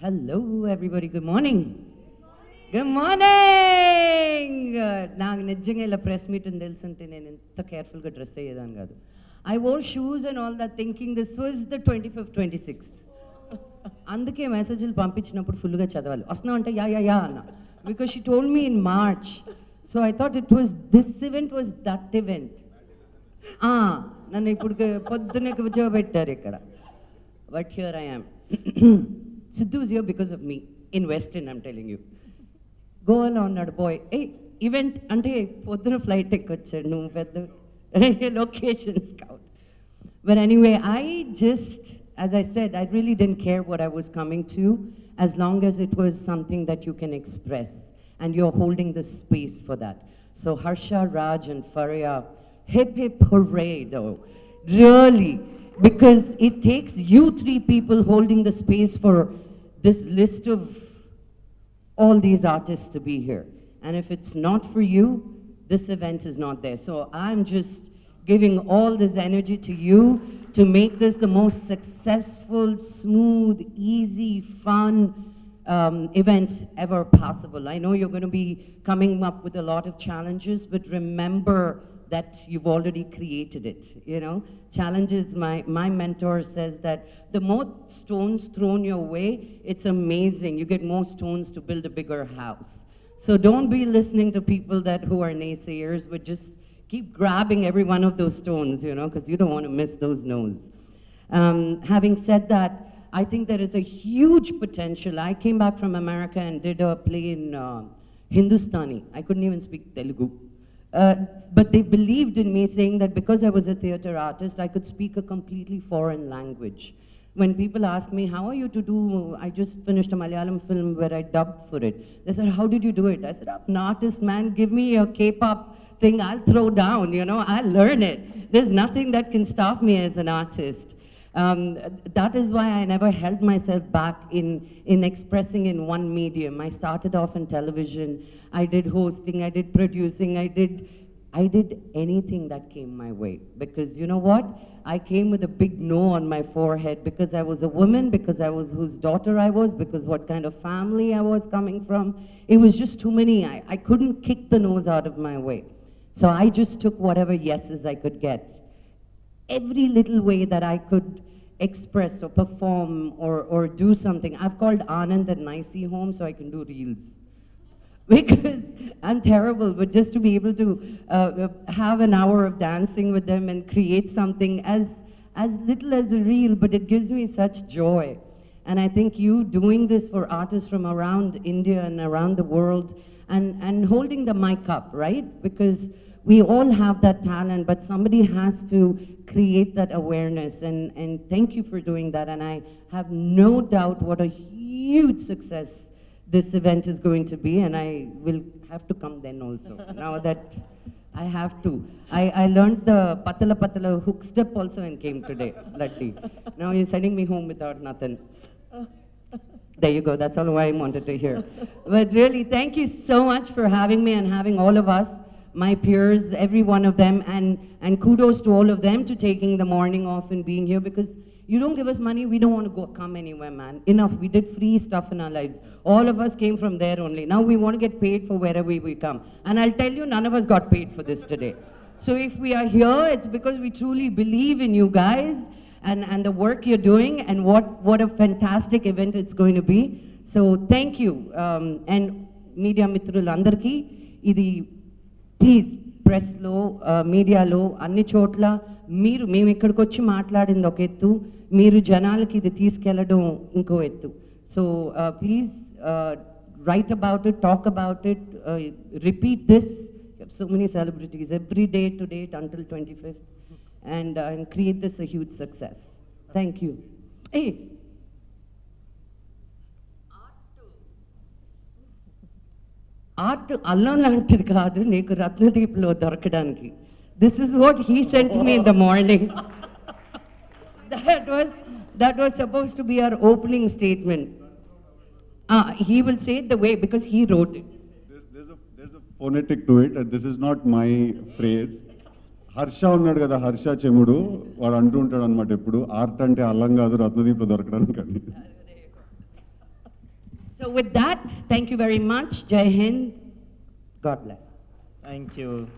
Hello, everybody. Good morning. Good morning. నాకు నిజంగా ఇలా ప్రెస్ మీట్ అని తెలుసుంటే నేను ఎంత కేర్ఫుల్గా డ్రెస్ అయ్యేదాన్ని కాదు I wore shoes and all that thinking this was the twenty fifth twenty sixth అందుకే మెసేజ్లు పంపించినప్పుడు ఫుల్గా చదవాలి వస్తున్నావు అంటే యా యా యా అన్న because she told me in March so I thought it was this event was that event నన్ను ఇప్పుడు పొద్దున్నే కూర్చోబెట్టారు ఇక్కడ but here I am Siddhu's here because of me in western I'm telling you గోవాలో ఉన్నాడు bye a event అంటే పొద్దున flight ఎక్కొచ్చాడు నువ్వు పెద్ద లొకేషన్స్ కావు But anyway, I just, as I said, I really didn't care what I was coming to as long as it was something that you can express and you're holding the space for that. So Harsha, Raj, and Faria, hip hip hooray though. Really. Because it takes you three people holding the space for this list of all these artists to be here. And if it's not for you, this event is not there. So I'm just giving all this energy to you to make this the most successful, smooth, easy, fun um, event ever possible. I know you're going to be coming up with a lot of challenges, but remember that you've already created it, you know? Challenges, my, my mentor says that the more stones thrown your way, it's amazing. You get more stones to build a bigger house. So don't be listening to people that who are naysayers, but just keep grabbing every one of those stones, you know, because you don't want to miss those no's. Um, having said that, I think there is a huge potential. I came back from America and did a play in uh, Hindustani. I couldn't even speak Telugu. Uh, but they believed in me saying that because I was a theater artist, I could speak a completely foreign language. When people ask me, how are you to do, I just finished a Malayalam film where I dubbed for it. They said, how did you do it? I said, I'm an artist, man. Give me a K-pop thing, I'll throw down, you know, I'll learn it. There's nothing that can stop me as an artist. Um, that is why I never held myself back in, in expressing in one medium. I started off in television. I did hosting, I did producing, I did, I did anything that came my way. Because you know what? I came with a big no on my forehead because I was a woman, because I was whose daughter I was, because what kind of family I was coming from. It was just too many. I, I couldn't kick the nose out of my way. So I just took whatever yeses I could get every little way that I could express or perform or, or do something. I've called Anand and Nicey home so I can do reels. Because I'm terrible, but just to be able to uh, have an hour of dancing with them and create something as, as little as a reel, but it gives me such joy. And I think you doing this for artists from around India and around the world and, and holding the mic up, right? Because we all have that talent, but somebody has to create that awareness. And, and thank you for doing that. And I have no doubt what a huge success this event is going to be. And I will have to come then also. now that I have to. I, I learned the patala patala hook step also and came today, Lucky. Now you're sending me home without nothing. There you go. That's all I wanted to hear. But really, thank you so much for having me and having all of us, my peers, every one of them, and, and kudos to all of them to taking the morning off and being here because you don't give us money, we don't want to go come anywhere, man. Enough. We did free stuff in our lives. All of us came from there only. Now we want to get paid for wherever we come. And I'll tell you, none of us got paid for this today. So if we are here, it's because we truly believe in you guys and, and the work you're doing and what, what a fantastic event it's going to be. So thank you. Um, and media మిత్రులందరికీ ఇది please ప్రెస్లో మీడియాలో అన్ని చోట్ల మీరు మేము ఇక్కడికి వచ్చి మాట్లాడింది ఒక ఎత్తు మీరు జనాలకి ఇది తీసుకెళ్ళడం ఇంకో ఎత్తు. So please write about it talk about it repeat this so many celebrities every day to date until twenty fifth and uh, create this huge success thank you a art అల్లం లాంటిది కాదు నీకు రత్నదీప్లో దొరకడానికి. This is what he sent me in the morning that was that was supposed to be our opening statement he will say the way because he wrote it There's, there's, a, there's a phonetic to it, and this is not my phrase. Harsha ఉన్నాడు కదా హర్ష చెముడు. వాడు అంటూ ఉంటాడు అనమాట ఎప్పుడు. Art అంటే అల్లం కాదు రత్నదీప్లో దొరకడానికి అని So with that, thank you very much. Jai Hind. God bless. Thank you.